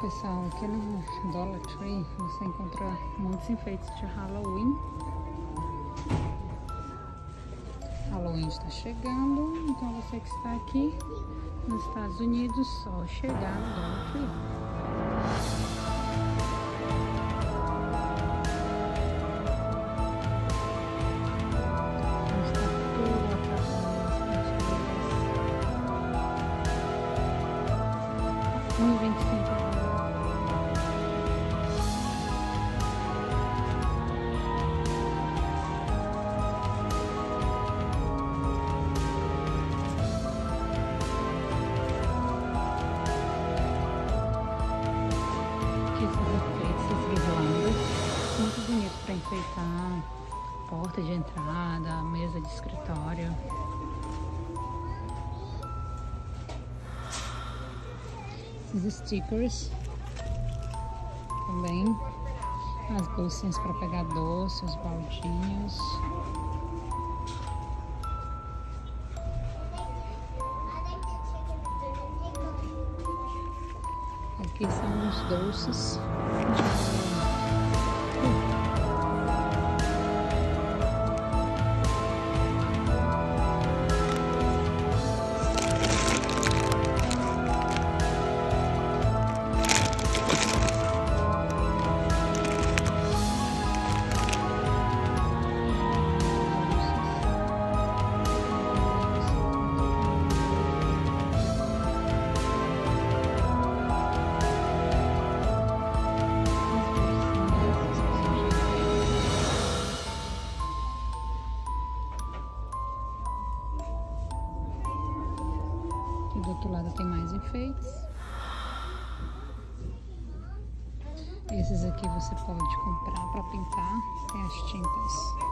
Pessoal, aqui no Dollar Tree você encontra muitos enfeites de Halloween. Halloween está chegando, então você que está aqui nos Estados Unidos, só chegar no Dollar Tree. Porta de entrada, mesa de escritório. Esses stickers também, as bolsinhas para pegar doce, os baldinhos. Aqui são os doces. Do outro lado tem mais enfeites. Esses aqui você pode comprar para pintar. Tem as tintas.